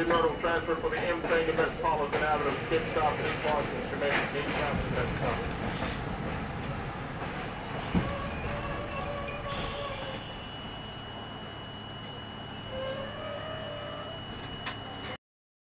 Lee Myrtle transfer for the M train to Metropolitan Avenue, Pit stop, New Washington, Jamaica, East Washington, Metropolitan.